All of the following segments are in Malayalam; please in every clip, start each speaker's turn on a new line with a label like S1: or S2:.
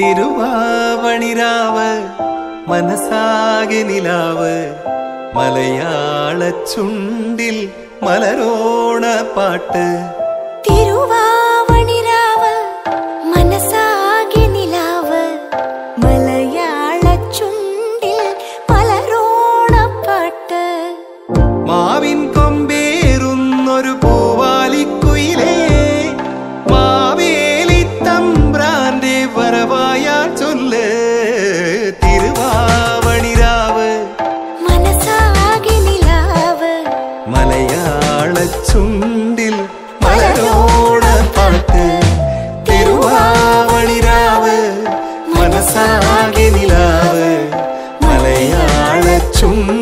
S1: തിരുവാവണിരാവ് മനസാകെ നിലാവ് മലയാള ചുണ്ടിൽ മലരോണ പാട്ട്.
S2: തിരുവാ
S1: chúng.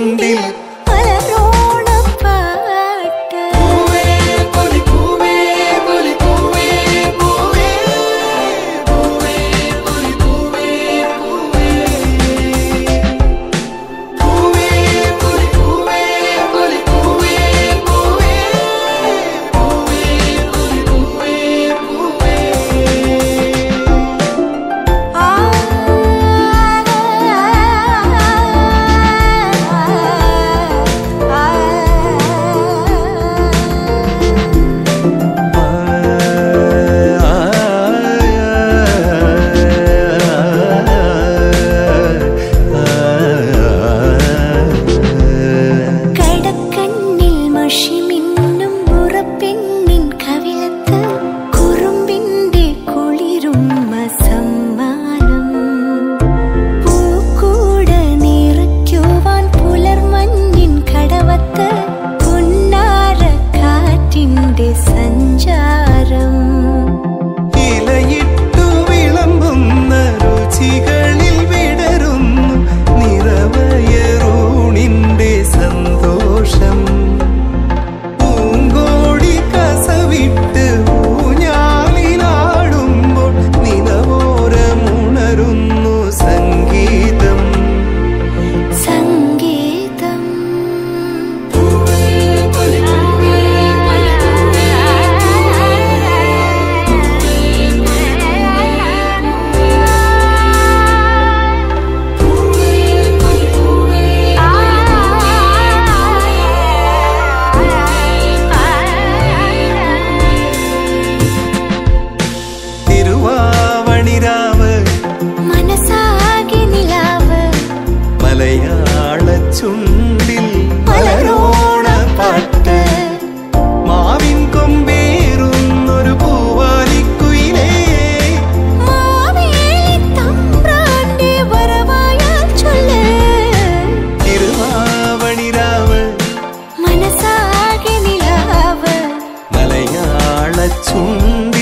S1: 从